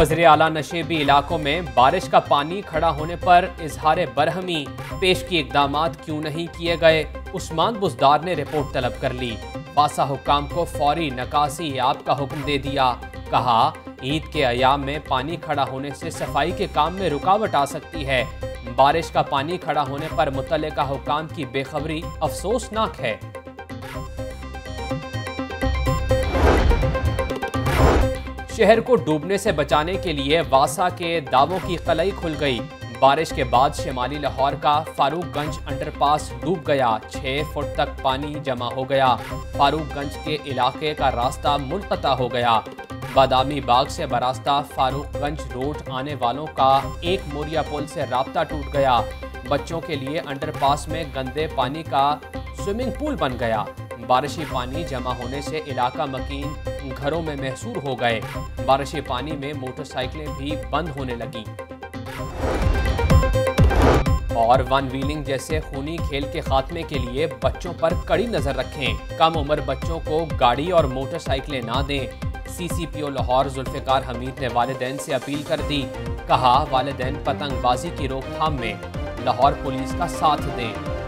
वजरे आला नशेबी इलाकों में बारिश का पानी खड़ा होने पर इजहार बरहमी पेश की इकदाम क्यों नहीं किए गए? उस्मान बुजदार ने रिपोर्ट तलब कर ली। बासा हुकाम को फौरी नकासी आप का हुक्म दे दिया। कहा, ईद के अयाम में पानी खड़ा होने से सफ़ाई के काम में रुकावट आ सकती है। बारिश का पानी खड़ा होने पर मुतल हुकाम की बेखबरी अफसोसनाक है। शहर को डूबने से बचाने के लिए वासा के दावों की कलई खुल गई। बारिश के बाद शिमाली लाहौर का फारूकगंज अंडरपास डूब गया। छः फुट तक पानी जमा हो गया। फारूकगंज के इलाके का रास्ता मुलतता हो गया। बादामी बाग से बरास्ता फारूकगंज रोड आने वालों का एक मोरिया पुल से रबता टूट गया। बच्चों के लिए अंडरपास में गंदे पानी का स्विमिंग पूल बन गया। बारिशी पानी जमा होने से इलाका मकीन घरों में महसूर हो गए। बारिशी पानी में मोटरसाइकिलें भी बंद होने लगी। और वन व्हीलिंग जैसे खूनी खेल के खात्मे के लिए बच्चों पर कड़ी नज़र रखें। कम उम्र बच्चों को गाड़ी और मोटरसाइकिलें ना दें। सीसीपीओ लाहौर जुल्फ़िकार हमीद ने वालदेन से अपील कर दी। कहा, वालदेन पतंगबाजी की रोकथाम में लाहौर पुलिस का साथ दें।